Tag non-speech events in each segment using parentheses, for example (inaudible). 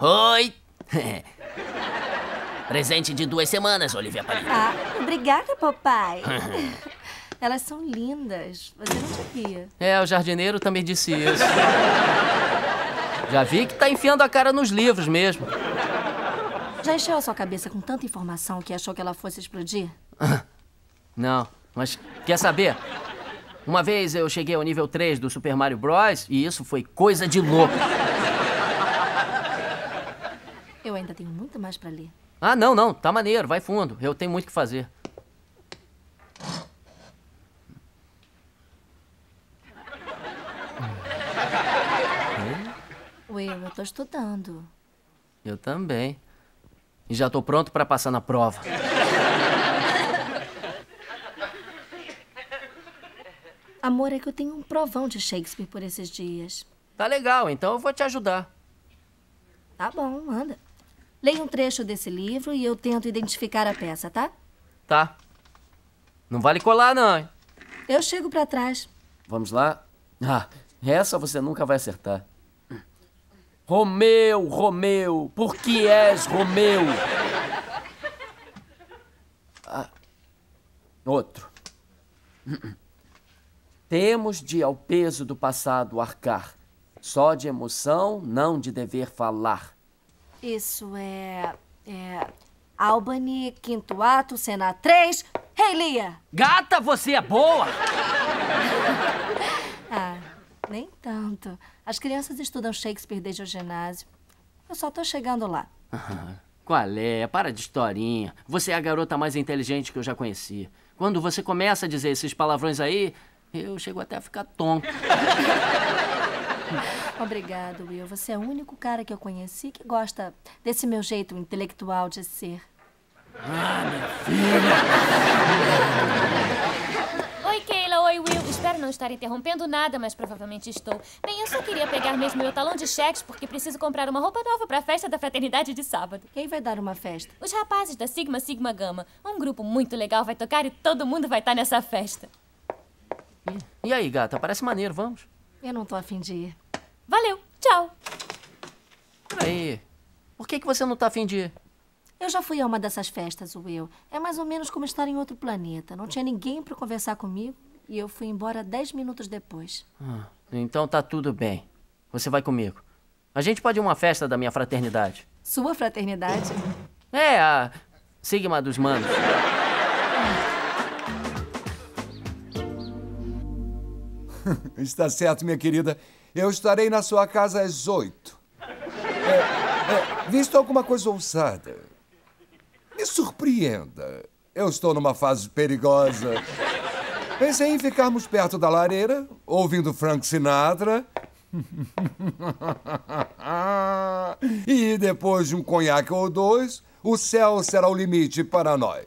Oi! (laughs) Presente de duas semanas, Olivia Palito. Ah, obrigada, papai. (laughs) Elas são lindas. Você não sabia. É, o jardineiro também disse isso. Já vi que tá enfiando a cara nos livros mesmo. Já encheu a sua cabeça com tanta informação que achou que ela fosse explodir? (laughs) Não, mas quer saber? Uma vez eu cheguei ao nível 3 do Super Mario Bros. e isso foi coisa de louco. Eu ainda tenho muito mais pra ler. Ah, não, não, tá maneiro, vai fundo. Eu tenho muito o que fazer. (laughs) Will, eu tô estudando. Eu também. E já tô pronto pra passar na prova. (laughs) Amor, é que eu tenho um provão de Shakespeare por esses dias. Tá legal, então eu vou te ajudar. Tá bom, anda. Leia um trecho desse livro e eu tento identificar a peça, tá? Tá. Não vale colar, não. hein? Eu chego pra trás. Vamos lá? Ah, essa você nunca vai acertar. Romeu, Romeu, por que és Romeu? Ah, outro. Temos de ao peso do passado arcar, só de emoção, não de dever falar. Isso é. É. Albany, quinto ato, cena 3. Rei Lia! Gata, você é boa! (laughs) Ah, nem tanto. As crianças estudam Shakespeare desde o ginásio. Eu só tô chegando lá. Qual é? Para de historinha. Você é a garota mais inteligente que eu já conheci. Quando você começa a dizer esses palavrões aí, eu chego até a ficar tonto. (laughs) (laughs) Obrigado, Will. Você é o único cara que eu conheci que gosta desse meu jeito intelectual de ser. Oi, Keila. Oi, Will. Espero não estar interrompendo nada, mas provavelmente estou. Bem, eu só queria pegar mesmo meu talão de cheques porque preciso comprar uma roupa nova para a festa da fraternidade de sábado. Quem vai dar uma festa? Os rapazes da Sigma Sigma Gama. Um grupo muito legal vai tocar e todo mundo vai estar nessa festa. E aí, gata? Parece maneiro, vamos? Eu não tô afim de ir. Valeu. Tchau. Peraí. Por que, que você não tá afim de ir? Eu já fui a uma dessas festas, Will. É mais ou menos como estar em outro planeta. Não tinha ninguém pra conversar comigo e eu fui embora dez minutos depois. Ah, então tá tudo bem. Você vai comigo. A gente pode ir a uma festa da minha fraternidade. Sua fraternidade? É, a Sigma dos Manos. (laughs) Está certo, minha querida. Eu estarei na sua casa às oito. É, é, visto alguma coisa ousada? Me surpreenda. Eu estou numa fase perigosa. Pensei em ficarmos perto da lareira, ouvindo Frank Sinatra. (laughs) e depois de um conhaque ou dois, o céu será o limite para nós.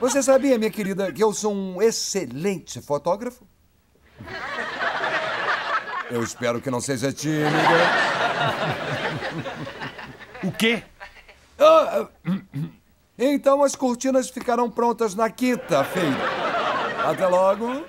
Você sabia, minha querida, que eu sou um excelente fotógrafo? Eu espero que não seja tímida. O quê? Ah, então as cortinas ficarão prontas na quinta-feira. Até logo.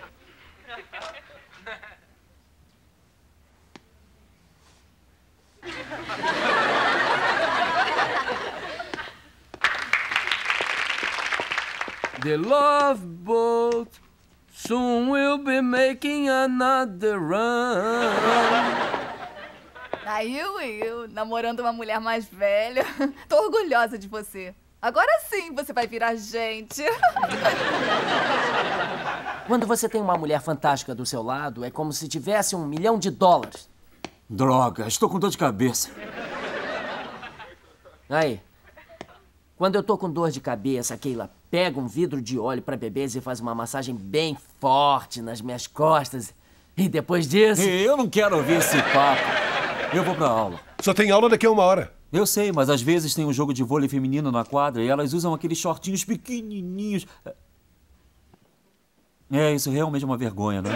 The love boat soon will be making another run. Aí, Will, namorando uma mulher mais velha. (laughs) Tô orgulhosa de você. Agora sim você vai virar gente. (laughs) Quando você tem uma mulher fantástica do seu lado, é como se tivesse um milhão de dólares. Droga, estou com dor de cabeça. Aí. Quando eu tô com dor de cabeça, Keila pega um vidro de óleo pra bebês e faz uma massagem bem forte nas minhas costas. E depois disso. Eu não quero ouvir esse papo. Eu vou pra aula. Só tem aula daqui a uma hora. Eu sei, mas às vezes tem um jogo de vôlei feminino na quadra e elas usam aqueles shortinhos pequenininhos. É, isso realmente é uma vergonha, né?